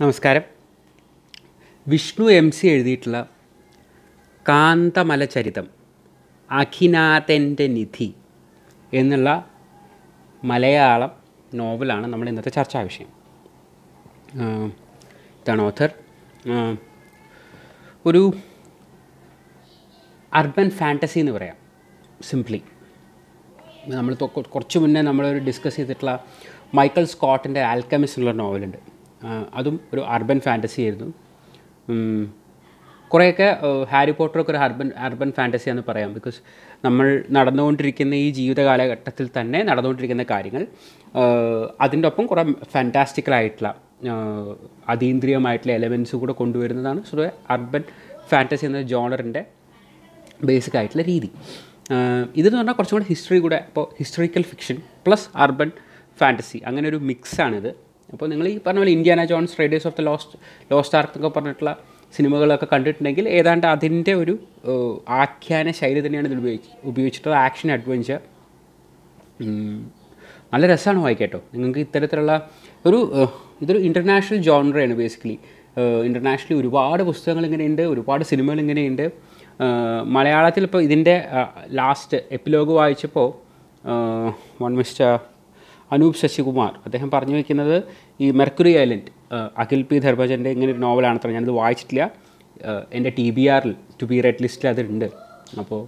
നമസ്കാരം. Vishnu M C എഴുതിയിട്ടുള്ള കാന്തമല ചരിതം അഖിനാഥന്റെ നിധി എന്നുള്ള മലയാളം നോവലാണ് നമ്മൾ ഇന്നത്തെ ചർച്ചാ വിഷയം. ഇതാണ് ഓഥർ ഒരു അർബൻ ഫാന്റസി എന്ന് പറയാം സിംപ്ലി നമ്മൾ കുറച്ച് മുന്നേ നമ്മളൊരു ഡിസ്കസ് ചെയ്തിട്ടുള്ള മൈക്കൽ സ്കോട്ടിന്റെ ആൽക്കമിസ് എന്നുള്ള നോവലുണ്ട് അതും ഒരു അർബൻ ഫാന്റസി ആയിരുന്നു. കുറേയൊക്കെ ഹാരി പോട്ടറൊക്കെ ഒരു അർബൻ അർബൻ ഫാന്റസി എന്ന് പറയാം. ബിക്കോസ് നമ്മൾ നടന്നുകൊണ്ടിരിക്കുന്ന ഈ ജീവിത കാലഘട്ടത്തിൽ തന്നെ നടന്നുകൊണ്ടിരിക്കുന്ന കാര്യങ്ങൾ അതിന്റെ ഒപ്പം കുറേ ഫാന്റാസ്റ്റിക്കലായിട്ടുള്ള അതീന്ദ്രിയമായിട്ടുള്ള എലമെൻസ് കൂടെ കൊണ്ടുവരുന്നതാണ്. സ്വതവേ അർബൻ ഫാന്റസി എന്ന ജോണറിന്റെ ബേസിക് ആയിട്ടുള്ള രീതി. ഇതെന്ന് പറഞ്ഞാൽ കുറച്ചും കൂടെ ഹിസ്റ്ററി കൂടെ ഇപ്പോൾ historical fiction plus urban fantasy അങ്ങനെ ഒരു മിക്സാണിത് അപ്പോൾ നിങ്ങൾ ഈ പറഞ്ഞ പോലെ Indiana Jones raiders of the lost lost ark എന്നൊക്കെ പറഞ്ഞിട്ടുള്ള സിനിമകളൊക്കെ കണ്ടിട്ടുണ്ടെങ്കിൽ ഏതാണ്ട് അതിന്റെ ഒരു ആഖ്യാന ശൈലി തന്നെയാണ് ഇതിൽ ഉപയോഗിച്ച് ഉപയോഗിച്ചിട്ടുള്ള ആക്ഷൻ അഡ്വഞ്ചർ. നല്ല രസമാണ് വായിക്കട്ടോ. നിങ്ങൾക്ക് ഇത്തരത്തിലുള്ള ഒരു ഇതൊരു ഇന്റർനാഷണൽ ജോണറാണ് ബേസിക്കലി ഇന്റർനാഷണലി ഒരുപാട് പുസ്തകങ്ങൾ ഇങ്ങനെയുണ്ട് ഒരുപാട് സിനിമകൾ ഇങ്ങനെയുണ്ട്. മലയാളത്തിൽ ഇപ്പോൾ ഇതിന്റെ ലാസ്റ്റ് എപ്പിലോഗ് വായിച്ചപ്പോൾ വൺ മിസ്റ്റർ അനൂപ് ശശികുമാർ. അദ്ദേഹം പറഞ്ഞു വയ്ക്കുന്നത് ഈ മെർക്കുറി ഐലൻഡ് അഖിൽ പി ധർമ്മജന്റെ ഇങ്ങനെ ഒരു നോവലാണത്ര ഞാനത് വായിച്ചിട്ടില്ല. എന്റെ ടി ബി ആറിൽ ടു ബി റെഡ് ലിസ്റ്റിൽ അതുണ്ട്. അപ്പോൾ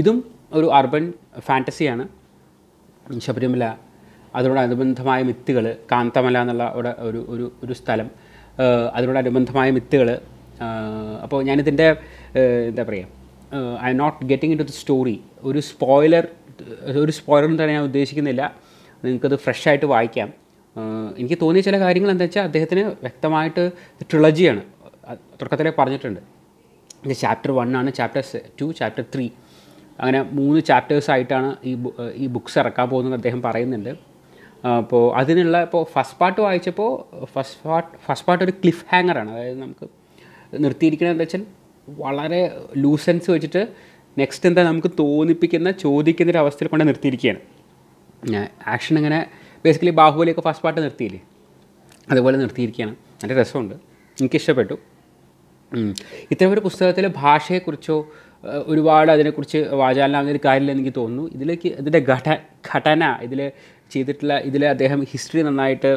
ഇതും ഒരു അർബൻ ഫാന്റസിയാണ് ശബരിമല അതിനോടനുബന്ധമായ മിത്തുകൾ കാന്തമല എന്നുള്ള അവിടെ ഒരു ഒരു ഒരു സ്ഥലം. അതിനോടനുബന്ധമായ മിത്തുകൾ അപ്പോൾ ഞാനിതിന്റെ എന്താ പറയുക I not getting into the story ഒരു സ്പോയിലർ ഒരു സ്പോയിലർ തന്നെ ഞാൻ ഉദ്ദേശിക്കുന്നില്ല. നിങ്ങൾക്കത് ഫ്രഷായിട്ട് വായിക്കാം. എനിക്ക് തോന്നിയ ചില കാര്യങ്ങൾ എന്താ വെച്ചാൽ അദ്ദേഹത്തിന് വ്യക്തമായിട്ട് ട്രിളജിയാണ് തുടക്കത്തിലേ പറഞ്ഞിട്ടുണ്ട്. ചാപ്റ്റർ വൺ ആണ് ചാപ്റ്റർ ടു ചാപ്റ്റർ ത്രീ അങ്ങനെ മൂന്ന് ചാപ്റ്റേഴ്സായിട്ടാണ് ഈ ഈ ബുക്സ് ഇറക്കാൻ പോകുന്നത് അദ്ദേഹം പറയുന്നുണ്ട്. അപ്പോൾ അതിനുള്ള ഇപ്പോൾ ഫസ്റ്റ് പാർട്ട് വായിച്ചപ്പോൾ ഫസ്റ്റ് പാർട്ട് ഫസ്റ്റ് പാർട്ട് ഒരു ക്ലിഫ് ഹാങ്ങറാണ് അതായത് നമുക്ക് നിർത്തിയിരിക്കണത് എന്താ വെച്ചാൽ വളരെ ലൂസൻസ് വെച്ചിട്ട് നെക്സ്റ്റ് എന്താ നമുക്ക് തോന്നിപ്പിക്കുന്ന ചോദിക്കുന്ന ഒരു അവസ്ഥയിൽ കൊണ്ട് നിർത്തിയിരിക്കുകയാണ്. ആക്ഷൻ ഇങ്ങനെ ബേസിക്കലി ബാഹുബലിയൊക്കെ ഫസ്റ്റ് പാർട്ട് നിർത്തിയില്ലേ? അതുപോലെ നിർത്തിയിരിക്കുകയാണ്. നല്ല രസമുണ്ട്. എനിക്കിഷ്ടപ്പെട്ടു. ഇത്തരം ഒരു പുസ്തകത്തിൽ ഭാഷയെക്കുറിച്ചോ ഒരുപാട് അതിനെക്കുറിച്ച് വാചാലനാകുന്ന ഒരു കാര്യമില്ല എനിക്ക് തോന്നുന്നു. ഇതിലേക്ക് ഇതിന്റെ ഘട ഘടന ഇതിൽ ചെയ്തിട്ടുള്ള ഇതിൽ അദ്ദേഹം ഹിസ്റ്ററി നന്നായിട്ട്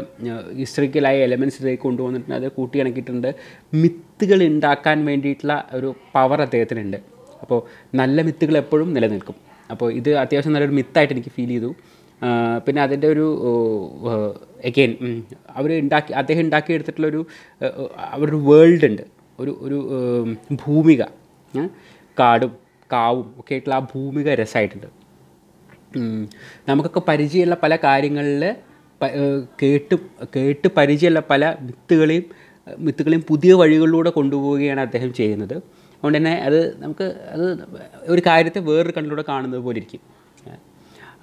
ഹിസ്റ്ററിക്കലായ എലമെന്റ്സ് ഇതിലേക്ക് കൊണ്ടുവന്നിട്ടുണ്ട്. അത് കൂട്ടി കണക്കിയിട്ടുണ്ട് മിത്തുകൾ ഉണ്ടാക്കാൻ വേണ്ടിയിട്ടുള്ള ഒരു പവർ അദ്ദേഹത്തിനുണ്ട്. അപ്പോൾ നല്ല മിത്തുകൾ എപ്പോഴും നിലനിൽക്കും. അപ്പോൾ ഇത് അത്യാവശ്യം നല്ലൊരു മിത്തായിട്ട് എനിക്ക് ഫീൽ ചെയ്തു. പിന്നെ അതിന്റെ ഒരു എഗെയിൻ അവർ ഉണ്ടാക്കി അദ്ദേഹം ഉണ്ടാക്കിയെടുത്തിട്ടുള്ളൊരു അവരുടെ വേൾഡ് ഉണ്ട്. ഒരു ഒരു ഭൂമിക കാടും കാവും ഒക്കെ ആയിട്ടുള്ള ആ ഭൂമിക രസമായിട്ടുണ്ട് നമുക്കൊക്കെ പരിചയമുള്ള പല കാര്യങ്ങളിൽ കേട്ട് കേട്ട് പരിചയമുള്ള പല മിത്തുകളെയും മിത്തുകളെയും പുതിയ വഴികളിലൂടെ കൊണ്ടുപോവുകയാണ് അദ്ദേഹം ചെയ്യുന്നത്. അതുകൊണ്ട് തന്നെ അത് നമുക്ക് അത് ഒരു കാര്യത്തെ വേറൊരു കണ്ണിലൂടെ കാണുന്നത് പോലെ ഇരിക്കും.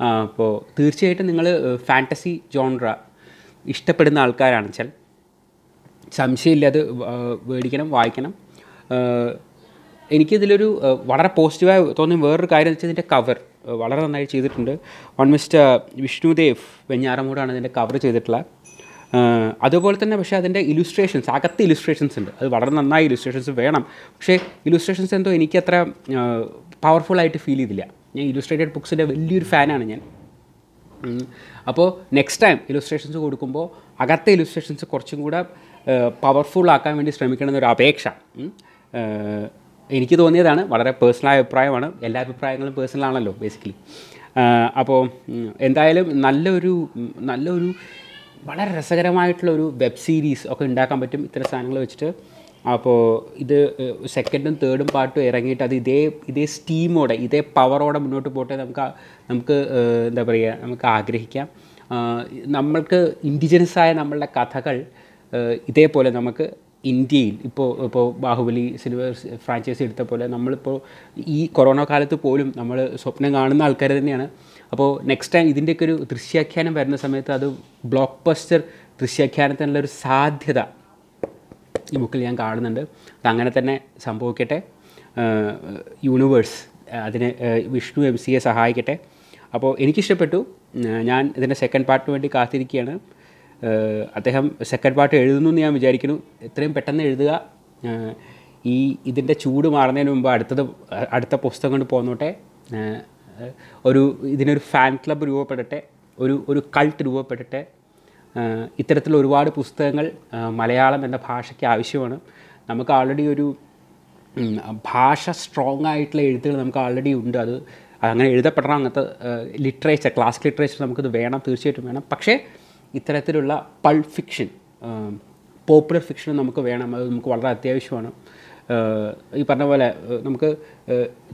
അപ്പോൾ തീർച്ചയായിട്ടും നിങ്ങൾ ഫാന്റസി ജോൺറ ഇഷ്ടപ്പെടുന്ന ആൾക്കാരാണെന്നുവെച്ചാൽ സംശയമില്ല അത് മേടിക്കണം വായിക്കണം. എനിക്കിതിലൊരു വളരെ പോസിറ്റീവായി തോന്നിയ വേറൊരു കാര്യം എന്ന് വെച്ചാൽ ഇതിന്റെ കവർ വളരെ നന്നായി ചെയ്തിട്ടുണ്ട്. വൺ മിസ്റ്റർ വിഷ്ണുദേവ് വെഞ്ഞാറമൂടാണ് ഇതിന്റെ കവർ ചെയ്തിട്ടുള്ളത് അതുപോലെ തന്നെ പക്ഷേ അതിന്റെ ഇലുസ്ട്രേഷൻസ് അകത്ത് ഇലുസ്ട്രേഷൻസ് ഉണ്ട്. അത് വളരെ നന്നായി ഇലുസ്ട്രേഷൻസ് വേണം. പക്ഷേ ഇലുസ്ട്രേഷൻസ് എന്തോ എനിക്കത്ര പവർഫുള്ളായിട്ട് ഫീൽ ചെയ്തില്ല. ഞാൻ ഇലുസ്ട്രേറ്റഡ് ബുക്സിന്റെ വലിയൊരു ഫാനാണ് ഞാൻ. അപ്പോൾ നെക്സ്റ്റ് ടൈം ഇലുസ്ട്രേഷൻസ് കൊടുക്കുമ്പോൾ അകത്തെ ഇലുസ്ട്രേഷൻസ് കുറച്ചും കൂടെ പവർഫുൾ ആക്കാൻ വേണ്ടി ശ്രമിക്കണം എന്നൊരു അപേക്ഷ. എനിക്ക് തോന്നിയതാണ് വളരെ പേഴ്സണൽ അഭിപ്രായമാണ്. എല്ലാ അഭിപ്രായങ്ങളും പേഴ്സണൽ ആണല്ലോ ബേസിക്കലി അപ്പോൾ എന്തായാലും നല്ലൊരു നല്ലൊരു വളരെ രസകരമായിട്ടുള്ള ഒരു വെബ് സീരീസ് ഒക്കെ ഉണ്ടാക്കാൻ പറ്റും ഇത്തരം സാധനങ്ങൾ വെച്ചിട്ട്. അപ്പോൾ ഇത് സെക്കൻഡും തേർഡും പാർട്ടും ഇറങ്ങിയിട്ട് അത് ഇതേ ഇതേ സ്റ്റീമോടെ ഇതേ പവറോടെ മുന്നോട്ട് പോട്ടെ നമുക്ക് നമുക്ക് എന്താ പറയുക നമുക്ക് ആഗ്രഹിക്കാം. നമ്മൾക്ക് ഇൻഡിജിനസ് ആയ നമ്മളുടെ കഥകൾ ഇതേപോലെ നമുക്ക് ഇന്ത്യയിൽ ഇപ്പോൾ ഇപ്പോൾ ബാഹുബലി സിനിമ ഫ്രാഞ്ചൈസി എടുത്ത പോലെ നമ്മളിപ്പോൾ ഈ കൊറോണ കാലത്ത് പോലും നമ്മൾ സ്വപ്നം കാണുന്ന ആൾക്കാർ തന്നെയാണ്. അപ്പോൾ നെക്സ്റ്റ് ടൈം ഇതിന്റെയൊക്കെ ഒരു ദൃശ്യാഖ്യാനം വരുന്ന സമയത്ത് അത് ബ്ലോക്ക് ബസ്റ്റർ ദൃശ്യാഖ്യാനത്തിനുള്ള ഒരു സാധ്യത ഈ ബുക്കിൽ ഞാൻ കാണുന്നുണ്ട്. അങ്ങനെ തന്നെ സംഭവിക്കട്ടെ. യൂണിവേഴ്സ് അതിന് വിഷ്ണു എം സിയെ സഹായിക്കട്ടെ. അപ്പോൾ എനിക്കിഷ്ടപ്പെട്ടു. ഞാൻ ഇതിന്റെ സെക്കൻഡ് പാർട്ടിന് വേണ്ടി കാത്തിരിക്കുകയാണ്. അദ്ദേഹം സെക്കൻഡ് പാർട്ട് എഴുതുന്നു എന്ന് ഞാൻ വിചാരിക്കുന്നു. എത്രയും പെട്ടെന്ന് എഴുതുക. ഈ ഇതിന്റെ ചൂട് മാറുന്നതിന് മുമ്പ് അടുത്തത് അടുത്ത പുസ്തകം കൊണ്ട് പോന്നോട്ടെ. ഒരു ഇതിനൊരു ഫാൻ ക്ലബ്ബ് രൂപപ്പെടട്ടെ. ഒരു ഒരു കൾട്ട് രൂപപ്പെടട്ടെ. ഏഹ് ഇത്തരത്തിലുള്ള ഒരുപാട് പുസ്തകങ്ങൾ മലയാളം എന്ന ഭാഷയ്ക്ക് ആവശ്യമാണ്. നമുക്ക് ആൾറെഡി ഒരു ഭാഷ സ്ട്രോങ് ആയിട്ടുള്ള എഴുത്തുകൾ നമുക്ക് ആൾറെഡി ഉണ്ട്. അത് അങ്ങനെ എഴുതപ്പെടണം അങ്ങനത്തെ ലിറ്ററേച്ചർ ക്ലാസ് ലിറ്ററേച്ചർ നമുക്കിത് വേണം തീർച്ചയായിട്ടും വേണം. പക്ഷേ ഇത്തരത്തിലുള്ള പൾ ഫിക്ഷൻ പോപ്പുലർ ഫിക്ഷൻ നമുക്ക് വേണം. അത് നമുക്ക് വളരെ അത്യാവശ്യമാണ്. ഈ പറഞ്ഞ പോലെ നമുക്ക്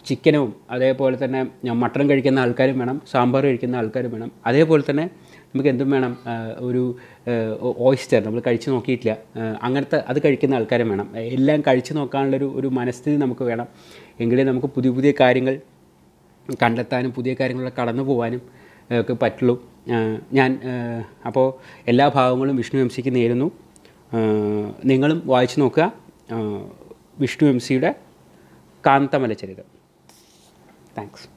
ചിക്കനും അതേപോലെ തന്നെ മട്ടൺ കഴിക്കുന്ന ആൾക്കാരും വേണം സാമ്പാർ കഴിക്കുന്ന ആൾക്കാരും വേണം. അതേപോലെ തന്നെ നമുക്ക് എന്തും വേണം ഒരു ഓയിസ്റ്റർ നമ്മൾ കഴിച്ചു നോക്കിയിട്ടില്ല. അങ്ങനത്തെ അത് കഴിക്കുന്ന ആൾക്കാരും വേണം. എല്ലാം കഴിച്ചു നോക്കാനുള്ളൊരു ഒരു മനസ്ഥിതി നമുക്ക് വേണം. എങ്കിലേ നമുക്ക് പുതിയ പുതിയ കാര്യങ്ങൾ കണ്ടെത്താനും പുതിയ കാര്യങ്ങളൊക്കെ കടന്നു പോകാനും ഒക്കെ പറ്റുള്ളൂ. ഞാൻ അപ്പോൾ എല്ലാ ഭാഗങ്ങളും വിഷ്ണു എം സിക്ക് നേരുന്നു. നിങ്ങളും വായിച്ചു നോക്കുക. വിഷ്ണു എം സിയുടെ കാന്തമല ചരിതം. താങ്ക്സ്